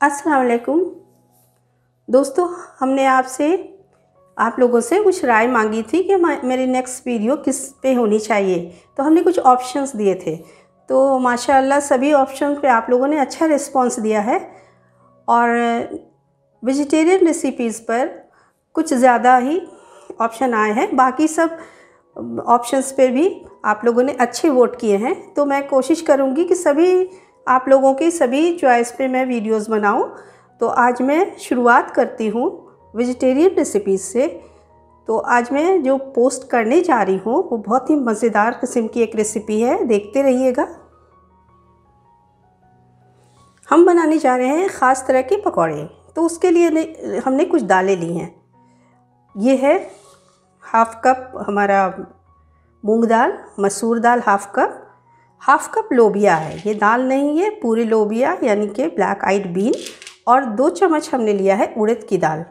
अस्सलाम वालेकुम दोस्तों, हमने आपसे, आप लोगों से कुछ राय मांगी थी कि मेरी नेक्स्ट वीडियो किस पे होनी चाहिए। तो हमने कुछ ऑप्शंस दिए थे। तो माशाल्लाह, सभी ऑप्शन पे आप लोगों ने अच्छा रिस्पांस दिया है। और वेजिटेरियन रेसिपीज़ पर कुछ ज़्यादा ही ऑप्शन आए हैं। बाकी सब ऑप्शंस पे भी आप लोगों ने अच्छे वोट किए हैं। तो मैं कोशिश करूँगी कि सभी आप लोगों की सभी चॉइस पे मैं वीडियोस बनाऊँ। तो आज मैं शुरुआत करती हूँ वेजिटेरियन रेसिपीज़ से। तो आज मैं जो पोस्ट करने जा रही हूँ, वो बहुत ही मज़ेदार किस्म की एक रेसिपी है। देखते रहिएगा। हम बनाने जा रहे हैं ख़ास तरह के पकौड़े। तो उसके लिए हमने कुछ दालें ली हैं। ये है हाफ़ कप हमारा मूंग दाल, मसूर दाल हाफ़ कप हाफ़ कप लोबिया है। ये दाल नहीं है, पूरी लोबिया यानी कि ब्लैक आइड बीन और दो चम्मच हमने लिया है उड़द की दाल।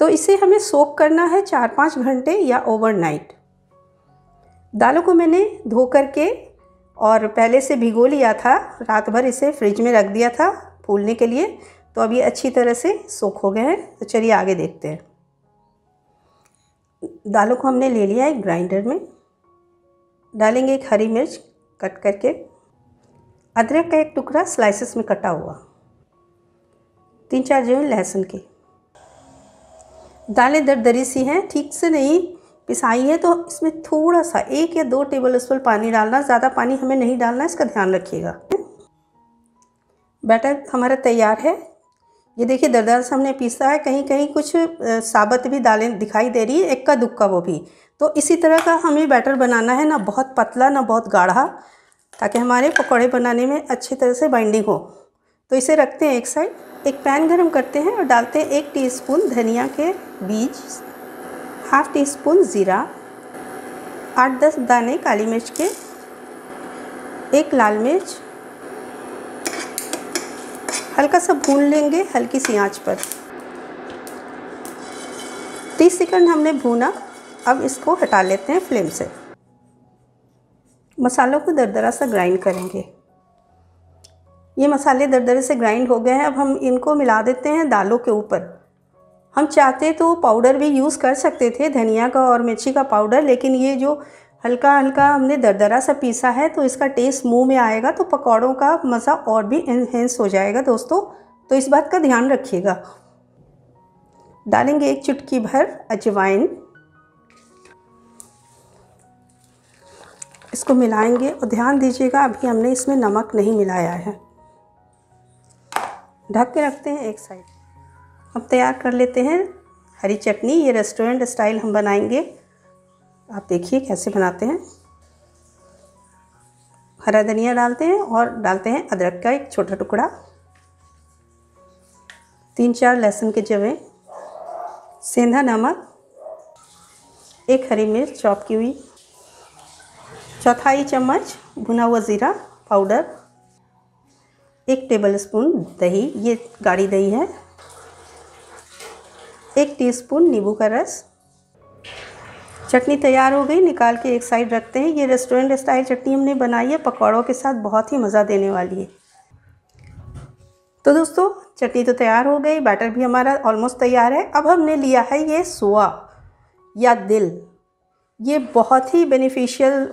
तो इसे हमें सोक करना है चार पाँच घंटे या ओवरनाइट दालों को मैंने धो करके और पहले से भिगो लिया था, रात भर इसे फ्रिज में रख दिया था फूलने के लिए। तो अब ये अच्छी तरह से सोख हो गए हैं। तो चलिए आगे देखते हैं। दालों को हमने ले लिया है ग्राइंडर में। डालेंगे एक हरी मिर्च कट करके अदरक का एक टुकड़ा स्लाइसेस में कटा हुआ। तीन चार जो है लहसुन की। दालें दरदरी सी हैं, ठीक से नहीं पिसाई है तो इसमें थोड़ा सा एक या दो टेबल स्पून पानी डालना, ज़्यादा पानी हमें नहीं डालना, इसका ध्यान रखिएगा। बैटर हमारा तैयार है। ये देखिए दरदर से हमने पीसा है, कहीं कहीं कुछ साबत भी दालें दिखाई दे रही है, एक का दुक्का वो भी। तो इसी तरह का हमें बैटर बनाना है, ना बहुत पतला, ना बहुत गाढ़ा, ताकि हमारे पकौड़े बनाने में अच्छी तरह से बाइंडिंग हो। तो इसे रखते हैं एक साइड, एक पैन गरम करते हैं और डालते हैं एक टीस्पून धनिया के बीज, हाफ़ टी स्पून ज़ीरा, आठ, दस दाने, काली मिर्च के, एक लाल मिर्च हल्का सा भून लेंगे, हल्की सी आँच पर। तीस सेकंड हमने भूना, अब इसको हटा लेते हैं फ्लेम से। मसालों को दरदरा सा ग्राइंड करेंगे। ये मसाले दरदरे से ग्राइंड हो गए हैं, अब हम इनको मिला देते हैं दालों के ऊपर। हम चाहते तो पाउडर भी यूज़ कर सकते थे, धनिया का और मिर्ची का पाउडर लेकिन ये जो हल्का हल्का हमने दरदरा सा पीसा है तो इसका टेस्ट मुँह में आएगा तो पकौड़ों का मज़ा और भी इन्हेंस हो जाएगा दोस्तों। तो इस बात का ध्यान रखिएगा। डालेंगे एक चुटकी भर अजवाइन। इसको मिलाएँगे और ध्यान दीजिएगा, अभी हमने इसमें नमक नहीं मिलाया है। ढक के रखते हैं एक साइड अब तैयार कर लेते हैं। हरी चटनी, ये रेस्टोरेंट स्टाइल हम बनाएँगे। आप देखिए कैसे बनाते हैं। हरा धनिया डालते हैं और डालते हैं अदरक का एक छोटा टुकड़ा। तीन चार लहसुन के जवे। सेंधा नमक। एक हरी मिर्च चॉप की हुई। चौथाई चम्मच भुना हुआ ज़ीरा पाउडर। एक टेबलस्पून दही, ये गाढ़ी दही है। एक टीस्पून नींबू का रस। चटनी तैयार हो गई, निकाल के एक साइड रखते हैं। ये रेस्टोरेंट स्टाइल चटनी हमने बनाई है, पकौड़ों के साथ बहुत ही मज़ा देने वाली है। तो दोस्तों, चटनी तो तैयार हो गई, बैटर भी हमारा ऑलमोस्ट तैयार है। अब हमने लिया है ये सोआ, या दिल। ये बहुत ही बेनिफिशियल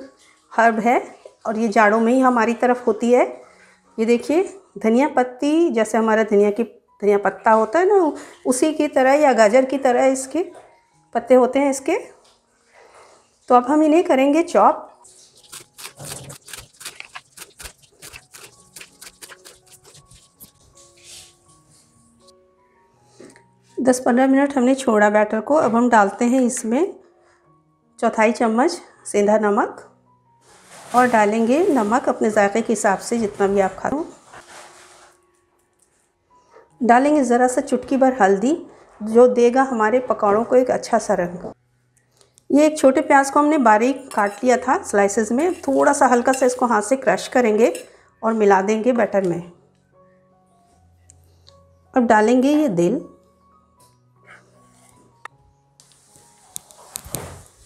हर्ब है, और ये जाड़ों में ही हमारी तरफ़ होती है। ये देखिए, धनिया पत्ती, जैसे हमारा धनिया की, धनिया पत्ता होता है ना, उसी की तरह या गाजर की तरह इसके पत्ते होते हैं इसके। तो अब हम इन्हें करेंगे चॉप। दस पंद्रह मिनट हमने छोड़ा बैटर को, अब हम डालते हैं इसमें चौथाई चम्मच सेंधा नमक और डालेंगे नमक अपने ज़ायक़े के हिसाब से जितना भी आप खाते हो। डालेंगे ज़रा सा चुटकी भर हल्दी, जो देगा हमारे पकौड़ों को एक अच्छा सा रंग। ये एक छोटे प्याज को हमने बारीक काट लिया था स्लाइसेस में। थोड़ा सा हल्का सा इसको हाथ से क्रश करेंगे और मिला देंगे बैटर में। अब डालेंगे ये दिल।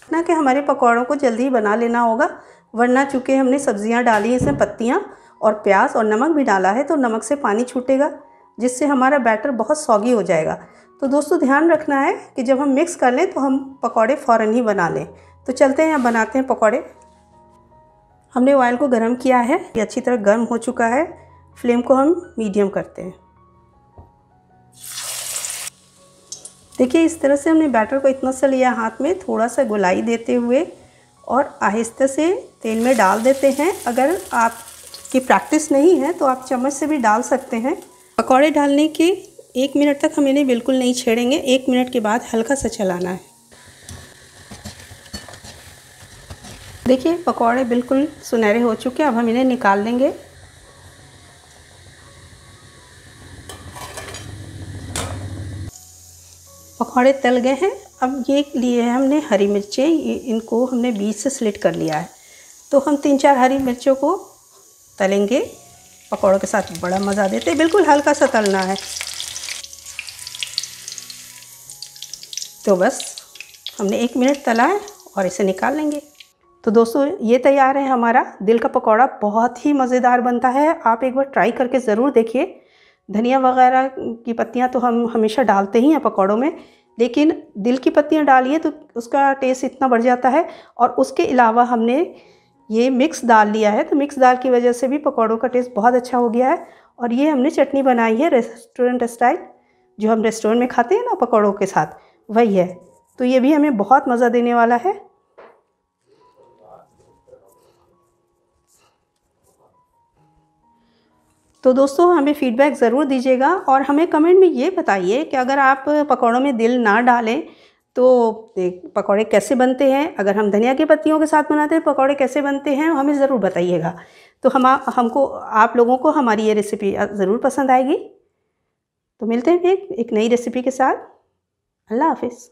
ना कि हमारे पकौड़ों को जल्दी ही बना लेना होगा, वरना चूँकि हमने सब्ज़ियाँ डाली हैं, इसमें पत्तियाँ और प्याज और नमक भी डाला है तो नमक से पानी छूटेगा। जिससे हमारा बैटर बहुत सॉगी हो जाएगा। तो दोस्तों, ध्यान रखना है कि जब हम मिक्स कर लें तो हम पकौड़े फ़ौरन ही बना लें। तो चलते हैं बनाते हैं पकौड़े। हमने ऑयल को गर्म किया है, ये अच्छी तरह गर्म हो चुका है। फ्लेम को हम मीडियम करते हैं। देखिए, इस तरह से हमने बैटर को इतना सा लिया हाथ में, थोड़ा सा गुलाई देते हुए और आहिस्ते से तेल में डाल देते हैं। अगर आपकी प्रैक्टिस नहीं है तो आप चम्मच से भी डाल सकते हैं। पकौड़े डालने के एक मिनट तक हम इन्हें बिल्कुल नहीं छेड़ेंगे। एक मिनट के बाद हल्का सा चलाना है। देखिए, पकौड़े बिल्कुल सुनहरे हो चुके हैं। अब हम इन्हें निकाल लेंगे पकौड़े तल गए हैं। अब ये लिए हैं हमने हरी मिर्चें। इनको हमने बीच से स्लिट कर लिया है। तो हम तीन चार हरी मिर्चों को तलेंगे। पकौड़ों के साथ बड़ा मज़ा देते हैं। बिल्कुल हल्का सा तलना है। तो बस, हमने एक मिनट तला है और इसे निकाल लेंगे। तो दोस्तों, ये तैयार है हमारा दिल का पकौड़ा। बहुत ही मज़ेदार बनता है। आप एक बार ट्राई करके ज़रूर देखिए। धनिया वगैरह की पत्तियाँ तो हम हमेशा डालते ही हैं पकौड़ों में। लेकिन दिल की पत्तियाँ डालिए तो उसका टेस्ट इतना बढ़ जाता है। और उसके अलावा हमने ये मिक्स दाल लिया है तो मिक्स दाल की वजह से भी पकौड़ों का टेस्ट बहुत अच्छा हो गया है। और ये हमने चटनी बनाई है रेस्टोरेंट स्टाइल जो हम रेस्टोरेंट में खाते हैं ना पकौड़ों के साथ, वही है। तो ये भी हमें बहुत मज़ा देने वाला है। तो दोस्तों, हमें फ़ीडबैक ज़रूर दीजिएगा और हमें कमेंट में ये बताइए कि अगर आप पकौड़ों में दिल ना डालें तो पकौड़े कैसे बनते हैं? अगर हम धनिया की पत्तियों के साथ बनाते हैं पकौड़े कैसे बनते हैं हमें ज़रूर बताइएगा। तो हम हमको आप लोगों को हमारी ये रेसिपी ज़रूर पसंद आएगी। तो मिलते हैं एक, एक नई रेसिपी के साथ। अल्लाह हाफिज़।